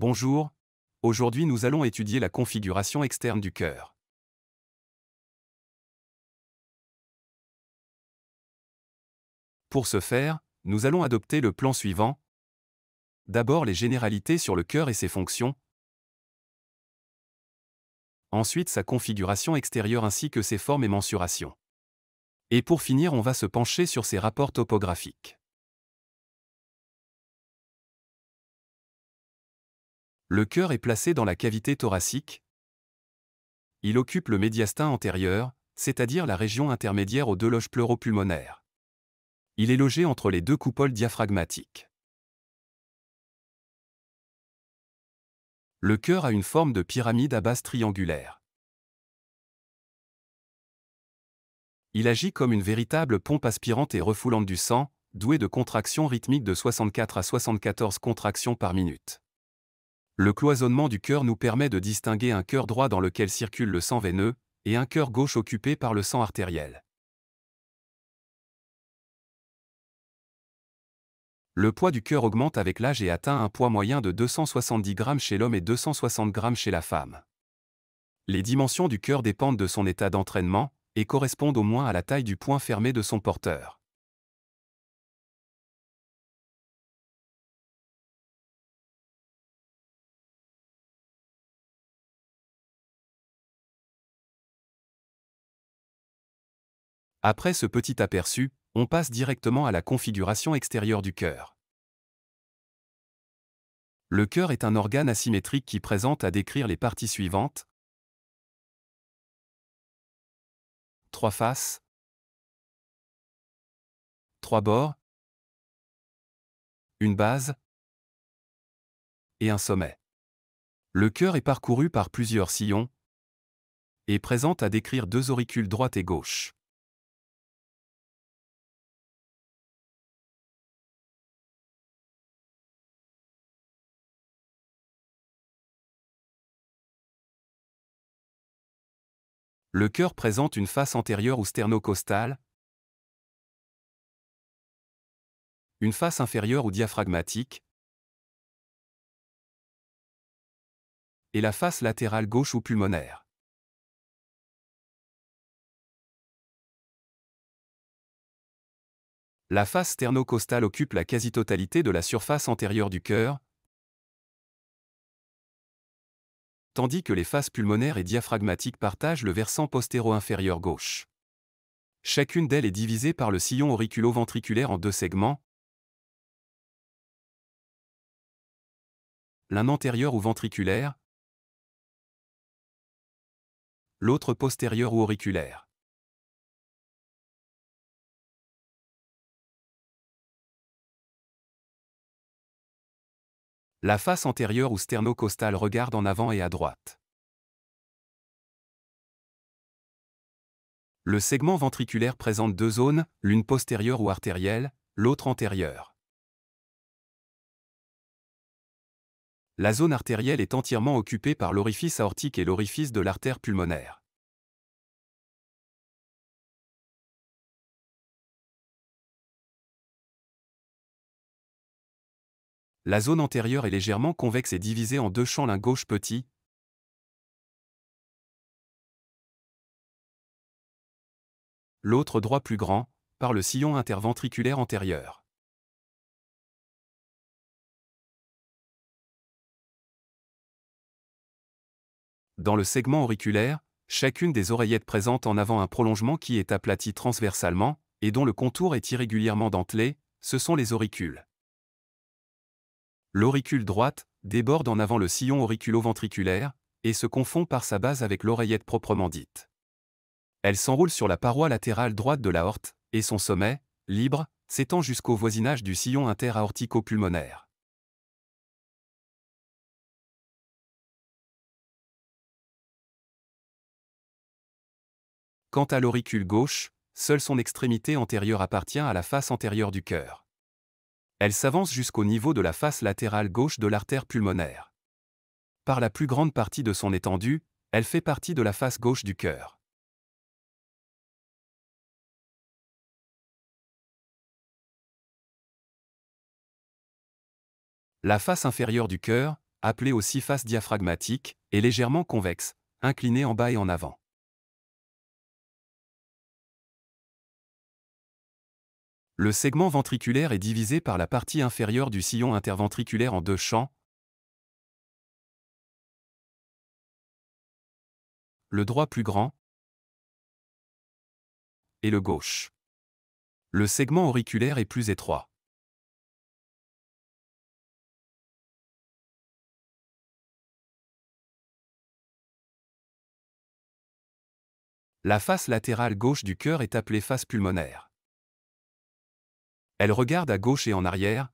Bonjour, aujourd'hui nous allons étudier la configuration externe du cœur. Pour ce faire, nous allons adopter le plan suivant. D'abord les généralités sur le cœur et ses fonctions. Ensuite sa configuration extérieure ainsi que ses formes et mensurations. Et pour finir on va se pencher sur ses rapports topographiques. Le cœur est placé dans la cavité thoracique. Il occupe le médiastin antérieur, c'est-à-dire la région intermédiaire aux deux loges pleuropulmonaires. Il est logé entre les deux coupoles diaphragmatiques. Le cœur a une forme de pyramide à base triangulaire. Il agit comme une véritable pompe aspirante et refoulante du sang, doué de contractions rythmiques de 64 à 74 contractions par minute. Le cloisonnement du cœur nous permet de distinguer un cœur droit dans lequel circule le sang veineux, et un cœur gauche occupé par le sang artériel. Le poids du cœur augmente avec l'âge et atteint un poids moyen de 270 g chez l'homme et 260 g chez la femme. Les dimensions du cœur dépendent de son état d'entraînement, et correspondent au moins à la taille du point fermé de son porteur. Après ce petit aperçu, on passe directement à la configuration extérieure du cœur. Le cœur est un organe asymétrique qui présente à décrire les parties suivantes. Trois faces. Trois bords. Une base. Et un sommet. Le cœur est parcouru par plusieurs sillons et présente à décrire deux auricules droite et gauche. Le cœur présente une face antérieure ou sternocostale, une face inférieure ou diaphragmatique, et la face latérale gauche ou pulmonaire. La face sternocostale occupe la quasi-totalité de la surface antérieure du cœur, tandis que les faces pulmonaires et diaphragmatiques partagent le versant postéro-inférieur gauche. Chacune d'elles est divisée par le sillon auriculo-ventriculaire en deux segments, l'un antérieur ou ventriculaire, l'autre postérieur ou auriculaire. La face antérieure ou sternocostale regarde en avant et à droite. Le segment ventriculaire présente deux zones, l'une postérieure ou artérielle, l'autre antérieure. La zone artérielle est entièrement occupée par l'orifice aortique et l'orifice de l'artère pulmonaire. La zone antérieure est légèrement convexe et divisée en deux champs l'un gauche petit, l'autre droit plus grand, par le sillon interventriculaire antérieur. Dans le segment auriculaire, chacune des oreillettes présente en avant un prolongement qui est aplati transversalement, et dont le contour est irrégulièrement dentelé, ce sont les auricules. L'auricule droite déborde en avant le sillon auriculo-ventriculaire et se confond par sa base avec l'oreillette proprement dite. Elle s'enroule sur la paroi latérale droite de l'aorte et son sommet, libre, s'étend jusqu'au voisinage du sillon interaortico-pulmonaire. Quant à l'auricule gauche, seule son extrémité antérieure appartient à la face antérieure du cœur. Elle s'avance jusqu'au niveau de la face latérale gauche de l'artère pulmonaire. Par la plus grande partie de son étendue, elle fait partie de la face gauche du cœur. La face inférieure du cœur, appelée aussi face diaphragmatique, est légèrement convexe, inclinée en bas et en avant. Le segment ventriculaire est divisé par la partie inférieure du sillon interventriculaire en deux champs. Le droit plus grand et le gauche. Le segment auriculaire est plus étroit. La face latérale gauche du cœur est appelée face pulmonaire. Elle regarde à gauche et en arrière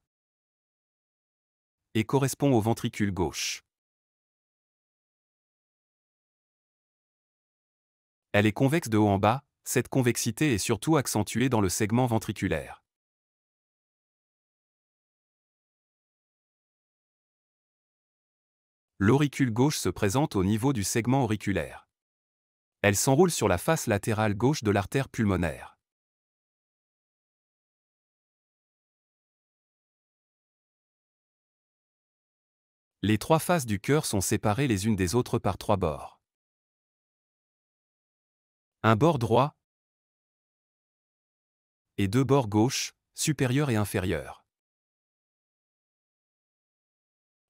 et correspond au ventricule gauche. Elle est convexe de haut en bas, cette convexité est surtout accentuée dans le segment ventriculaire. L'auricule gauche se présente au niveau du segment auriculaire. Elle s'enroule sur la face latérale gauche de l'artère pulmonaire. Les trois faces du cœur sont séparées les unes des autres par trois bords. Un bord droit et deux bords gauche, supérieur et inférieur.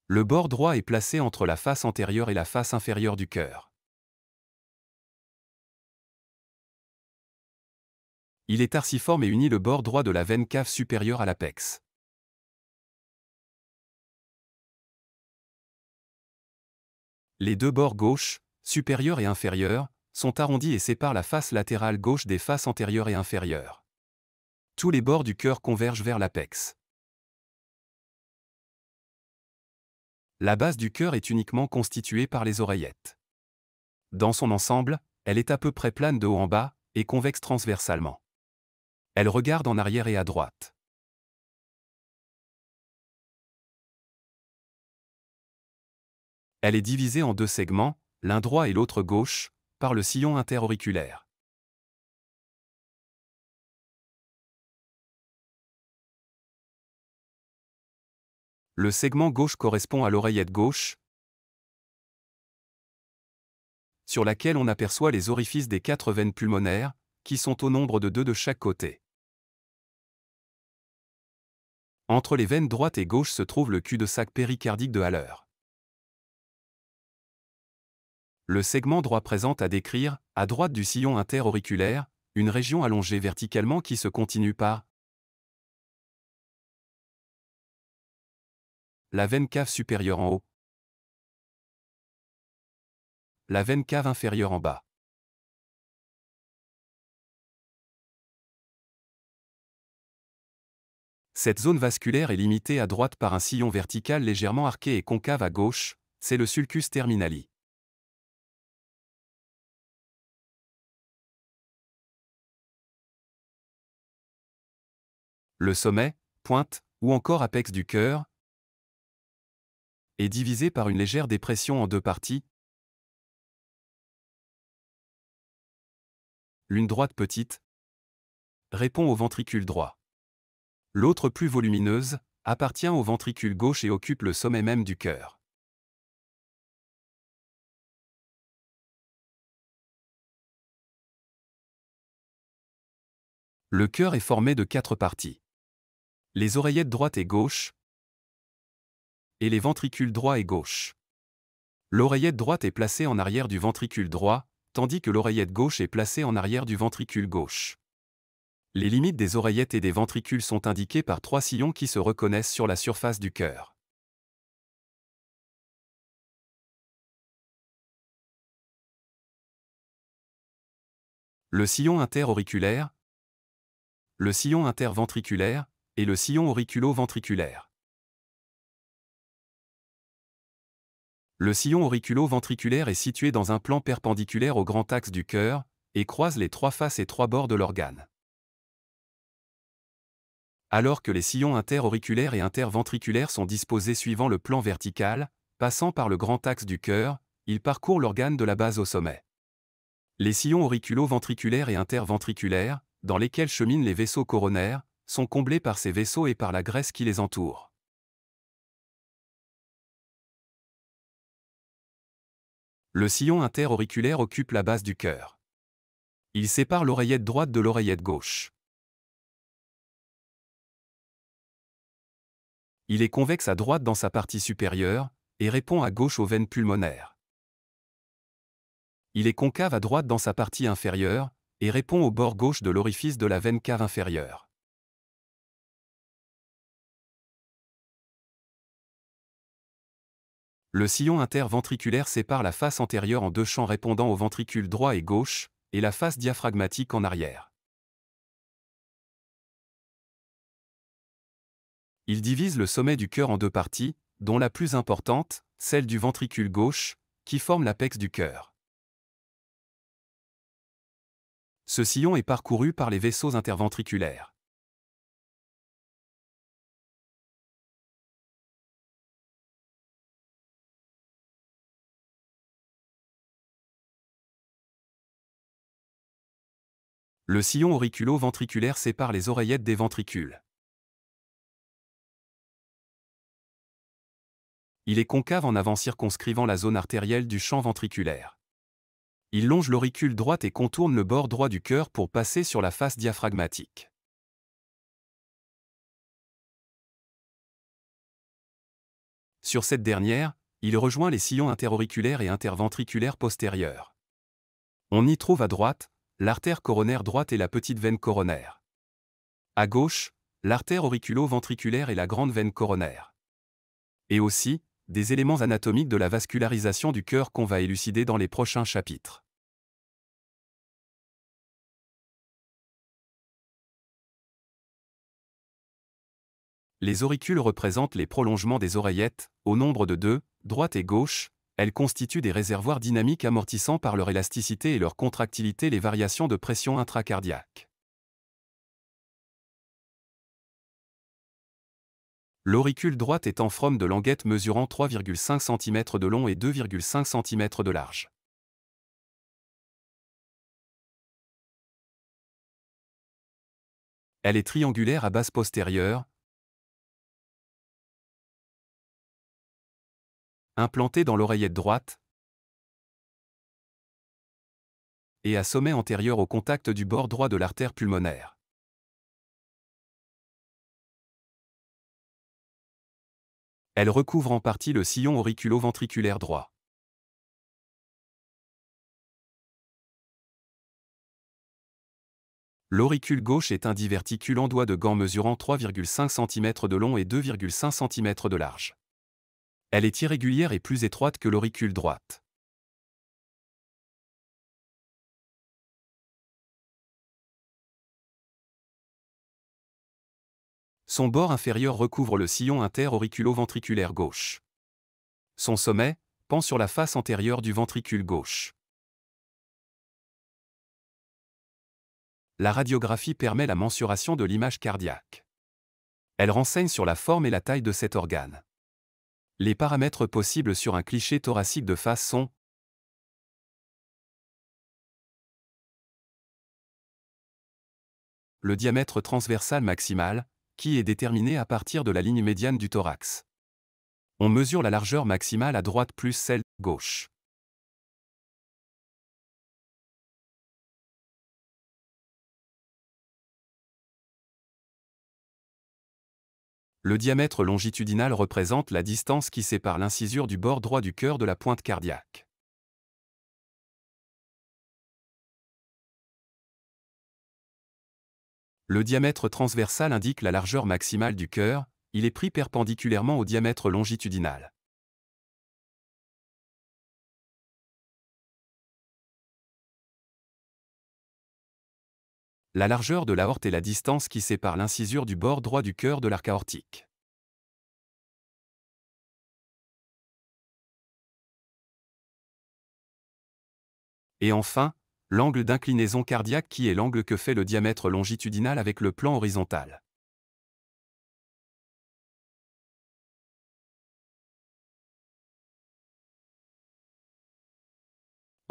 Le bord droit est placé entre la face antérieure et la face inférieure du cœur. Il est arciforme et unit le bord droit de la veine cave supérieure à l'apex. Les deux bords gauche, supérieur et inférieur, sont arrondis et séparent la face latérale gauche des faces antérieure et inférieure. Tous les bords du cœur convergent vers l'apex. La base du cœur est uniquement constituée par les oreillettes. Dans son ensemble, elle est à peu près plane de haut en bas et convexe transversalement. Elle regarde en arrière et à droite. Elle est divisée en deux segments, l'un droit et l'autre gauche, par le sillon interauriculaire. Le segment gauche correspond à l'oreillette gauche, sur laquelle on aperçoit les orifices des quatre veines pulmonaires, qui sont au nombre de deux de chaque côté. Entre les veines droite et gauche se trouve le cul-de-sac péricardique de Haller. Le segment droit présente à décrire, à droite du sillon interauriculaire, une région allongée verticalement qui se continue par la veine cave supérieure en haut, la veine cave inférieure en bas. Cette zone vasculaire est limitée à droite par un sillon vertical légèrement arqué et concave à gauche, c'est le sulcus terminali. Le sommet, pointe, ou encore apex du cœur, est divisé par une légère dépression en deux parties. L'une droite petite répond au ventricule droit. L'autre plus volumineuse appartient au ventricule gauche et occupe le sommet même du cœur. Le cœur est formé de quatre parties les oreillettes droite et gauche, et les ventricules droit et gauche. L'oreillette droite est placée en arrière du ventricule droit, tandis que l'oreillette gauche est placée en arrière du ventricule gauche. Les limites des oreillettes et des ventricules sont indiquées par trois sillons qui se reconnaissent sur la surface du cœur. Le sillon interauriculaire, le sillon interventriculaire, et le sillon auriculo-ventriculaire. Le sillon auriculo-ventriculaire est situé dans un plan perpendiculaire au grand axe du cœur, et croise les trois faces et trois bords de l'organe. Alors que les sillons interauriculaires et interventriculaires sont disposés suivant le plan vertical, passant par le grand axe du cœur, ils parcourent l'organe de la base au sommet. Les sillons auriculo-ventriculaires et interventriculaires, dans lesquels cheminent les vaisseaux coronaires, sont comblés par ces vaisseaux et par la graisse qui les entoure. Le sillon interauriculaire occupe la base du cœur. Il sépare l'oreillette droite de l'oreillette gauche. Il est convexe à droite dans sa partie supérieure, et répond à gauche aux veines pulmonaires. Il est concave à droite dans sa partie inférieure, et répond au bord gauche de l'orifice de la veine cave inférieure. Le sillon interventriculaire sépare la face antérieure en deux champs répondant aux ventricules droit et gauche, et la face diaphragmatique en arrière. Il divise le sommet du cœur en deux parties, dont la plus importante, celle du ventricule gauche, qui forme l'apex du cœur. Ce sillon est parcouru par les vaisseaux interventriculaires. Le sillon auriculo-ventriculaire sépare les oreillettes des ventricules. Il est concave en avant circonscrivant la zone artérielle du champ ventriculaire. Il longe l'auricule droite et contourne le bord droit du cœur pour passer sur la face diaphragmatique. Sur cette dernière, il rejoint les sillons interauriculaires et interventriculaires postérieurs. On y trouve à droite, l'artère coronaire droite et la petite veine coronaire. À gauche, l'artère auriculo-ventriculaire et la grande veine coronaire. Et aussi, des éléments anatomiques de la vascularisation du cœur qu'on va élucider dans les prochains chapitres. Les auricules représentent les prolongements des oreillettes, au nombre de deux, droite et gauche, elles constituent des réservoirs dynamiques amortissant par leur élasticité et leur contractilité les variations de pression intracardiaque. L'auricule droite est en forme de languette mesurant 3,5 cm de long et 2,5 cm de large. Elle est triangulaire à base postérieure, implanté dans l'oreillette droite et à sommet antérieur au contact du bord droit de l'artère pulmonaire. Elle recouvre en partie le sillon auriculo-ventriculaire droit. L'auricule gauche est un diverticule en doigt de gant mesurant 3,5 cm de long et 2,5 cm de large. Elle est irrégulière et plus étroite que l'auricule droite. Son bord inférieur recouvre le sillon interauriculo-ventriculaire gauche. Son sommet pend sur la face antérieure du ventricule gauche. La radiographie permet la mensuration de l'image cardiaque. Elle renseigne sur la forme et la taille de cet organe. Les paramètres possibles sur un cliché thoracique de face sont le diamètre transversal maximal, qui est déterminé à partir de la ligne médiane du thorax. On mesure la largeur maximale à droite plus celle gauche. Le diamètre longitudinal représente la distance qui sépare l'incisure du bord droit du cœur de la pointe cardiaque. Le diamètre transversal indique la largeur maximale du cœur, il est pris perpendiculairement au diamètre longitudinal. La largeur de l'aorte et la distance qui sépare l'incisure du bord droit du cœur de l'arc aortique. Et enfin, l'angle d'inclinaison cardiaque qui est l'angle que fait le diamètre longitudinal avec le plan horizontal.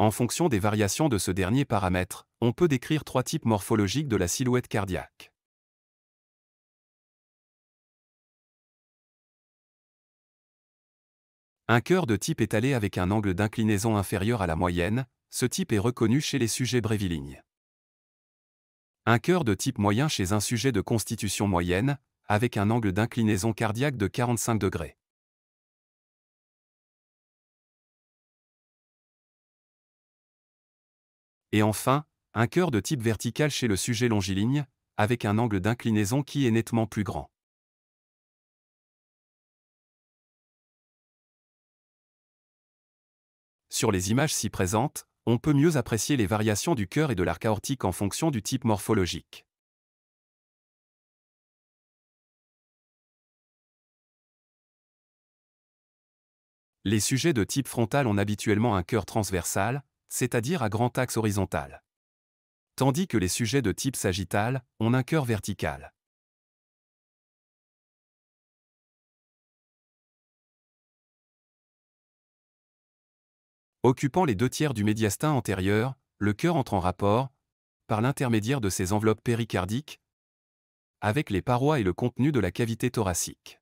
En fonction des variations de ce dernier paramètre, on peut décrire trois types morphologiques de la silhouette cardiaque. Un cœur de type étalé avec un angle d'inclinaison inférieur à la moyenne, ce type est reconnu chez les sujets brévilignes. Un cœur de type moyen chez un sujet de constitution moyenne, avec un angle d'inclinaison cardiaque de 45 degrés. Et enfin, un cœur de type vertical chez le sujet longiligne, avec un angle d'inclinaison qui est nettement plus grand. Sur les images ci présentes, on peut mieux apprécier les variations du cœur et de l'arc aortique en fonction du type morphologique. Les sujets de type frontal ont habituellement un cœur transversal, c'est-à-dire à grand axe horizontal. Tandis que les sujets de type sagittal ont un cœur vertical. Occupant les deux tiers du médiastin antérieur, le cœur entre en rapport, par l'intermédiaire de ses enveloppes péricardiques, avec les parois et le contenu de la cavité thoracique.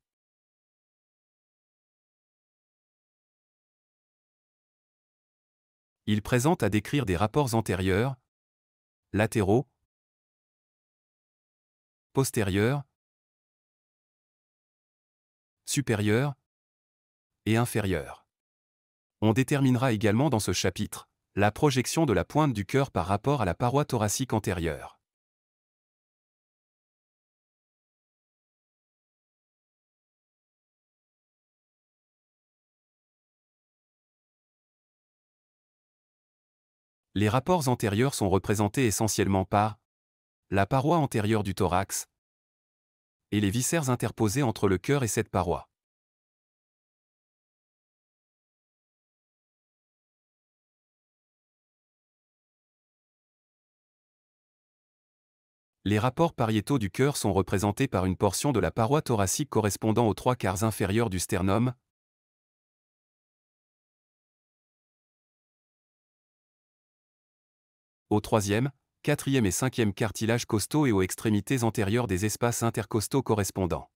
Il présente à décrire des rapports antérieurs, latéraux, postérieurs, supérieurs et inférieurs. On déterminera également dans ce chapitre la projection de la pointe du cœur par rapport à la paroi thoracique antérieure. Les rapports antérieurs sont représentés essentiellement par la paroi antérieure du thorax et les viscères interposés entre le cœur et cette paroi. Les rapports pariétaux du cœur sont représentés par une portion de la paroi thoracique correspondant aux trois quarts inférieurs du sternum, au troisième, quatrième et cinquième cartilage costaux et aux extrémités antérieures des espaces intercostaux correspondants.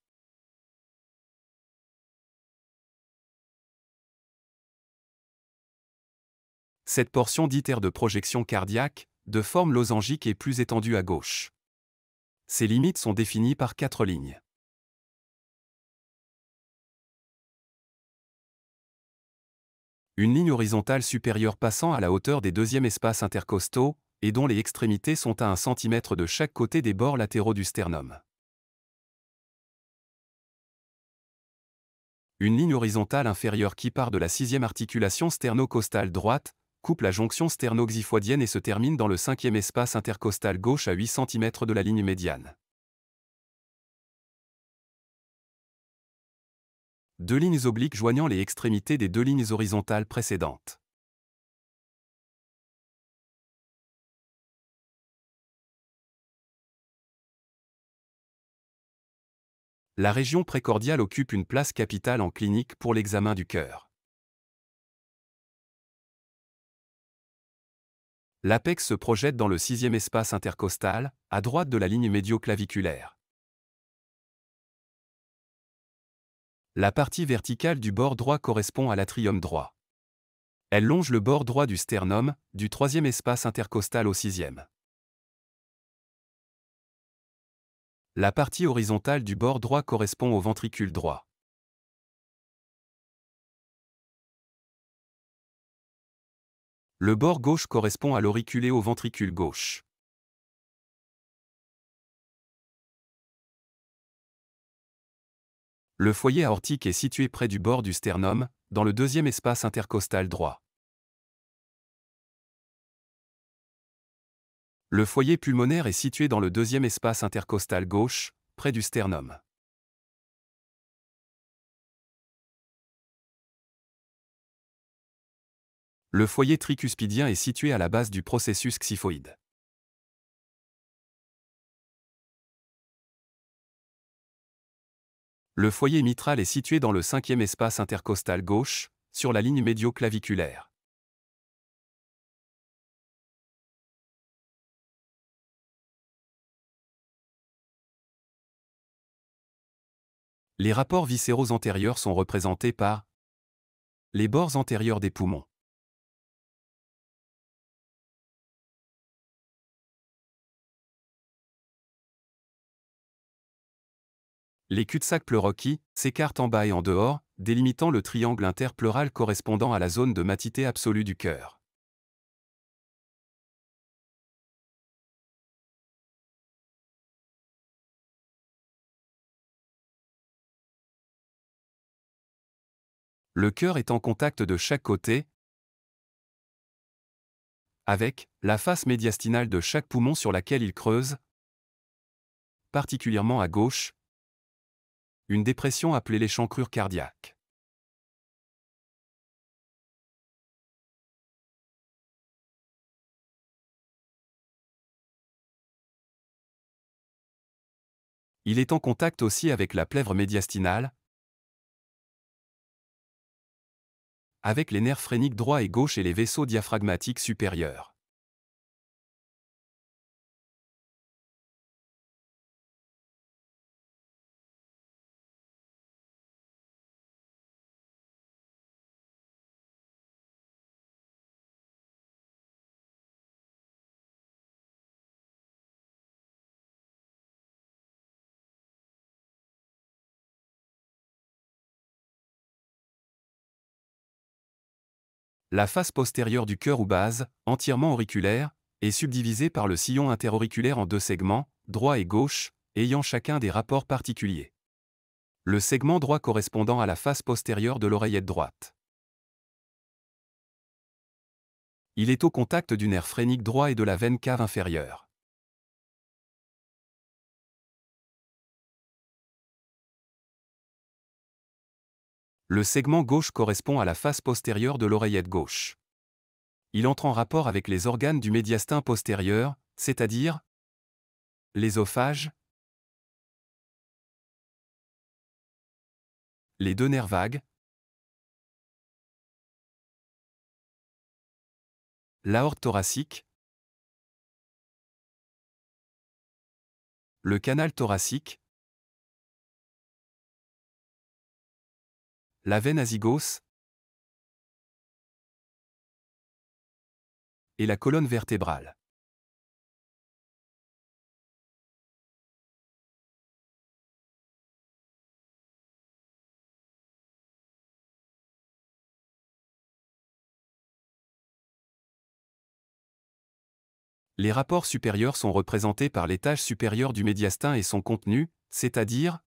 Cette portion dite de projection cardiaque, de forme losangique est plus étendue à gauche. Ces limites sont définies par quatre lignes. Une ligne horizontale supérieure passant à la hauteur des deuxièmes espaces intercostaux, et dont les extrémités sont à un centimètre de chaque côté des bords latéraux du sternum. Une ligne horizontale inférieure qui part de la sixième articulation sternocostale droite, coupe la jonction sterno-xiphoïdienne et se termine dans le cinquième espace intercostal gauche à 8 cm de la ligne médiane. Deux lignes obliques joignant les extrémités des deux lignes horizontales précédentes. La région précordiale occupe une place capitale en clinique pour l'examen du cœur. L'apex se projette dans le sixième espace intercostal, à droite de la ligne médioclaviculaire. La partie verticale du bord droit correspond à l'atrium droit. Elle longe le bord droit du sternum, du troisième espace intercostal au sixième. La partie horizontale du bord droit correspond au ventricule droit. Le bord gauche correspond à l'auriculéo ventricule gauche. Le foyer aortique est situé près du bord du sternum, dans le deuxième espace intercostal droit. Le foyer pulmonaire est situé dans le deuxième espace intercostal gauche, près du sternum. Le foyer tricuspidien est situé à la base du processus xyphoïde. Le foyer mitral est situé dans le cinquième espace intercostal gauche, sur la ligne médio-claviculaire. Les rapports viscéraux antérieurs sont représentés par Les bords antérieurs des poumons. Les cul-de-sac pleuroquis s'écartent en bas et en dehors, délimitant le triangle interpleural correspondant à la zone de matité absolue du cœur. Le cœur est en contact de chaque côté, avec la face médiastinale de chaque poumon sur laquelle il creuse, particulièrement à gauche, une dépression appelée l'échancrure cardiaque. Il est en contact aussi avec la plèvre médiastinale, avec les nerfs phréniques droit et gauche et les vaisseaux diaphragmatiques supérieurs. La face postérieure du cœur ou base, entièrement auriculaire, est subdivisée par le sillon interauriculaire en deux segments, droit et gauche, ayant chacun des rapports particuliers. Le segment droit correspondant à la face postérieure de l'oreillette droite. Il est au contact du nerf phrénique droit et de la veine cave inférieure. Le segment gauche correspond à la face postérieure de l'oreillette gauche. Il entre en rapport avec les organes du médiastin postérieur, c'est-à-dire l'ésophage, les deux nerfs vagues, l'aorte thoracique, le canal thoracique, la veine azygos et la colonne vertébrale. Les rapports supérieurs sont représentés par l'étage supérieur du médiastin et son contenu, c'est-à-dire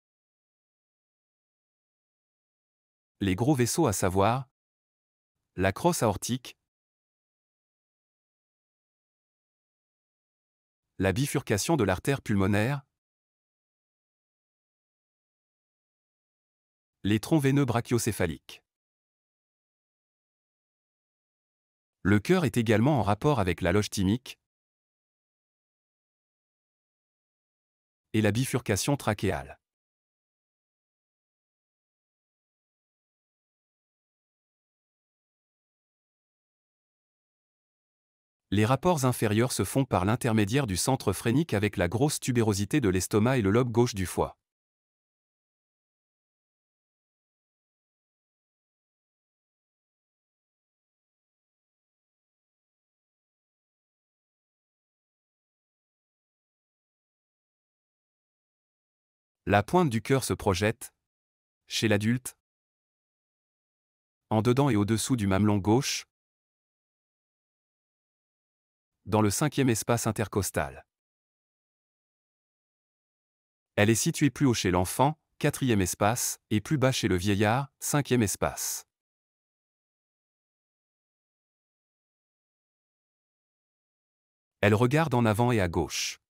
les gros vaisseaux à savoir la crosse aortique, la bifurcation de l'artère pulmonaire, les troncs veineux brachiocéphaliques. Le cœur est également en rapport avec la loge thymique et la bifurcation trachéale. Les rapports inférieurs se font par l'intermédiaire du centre phrénique avec la grosse tubérosité de l'estomac et le lobe gauche du foie. La pointe du cœur se projette, chez l'adulte, en dedans et au-dessous du mamelon gauche, dans le cinquième espace intercostal. Elle est située plus haut chez l'enfant, quatrième espace, et plus bas chez le vieillard, cinquième espace. Elle regarde en avant et à gauche.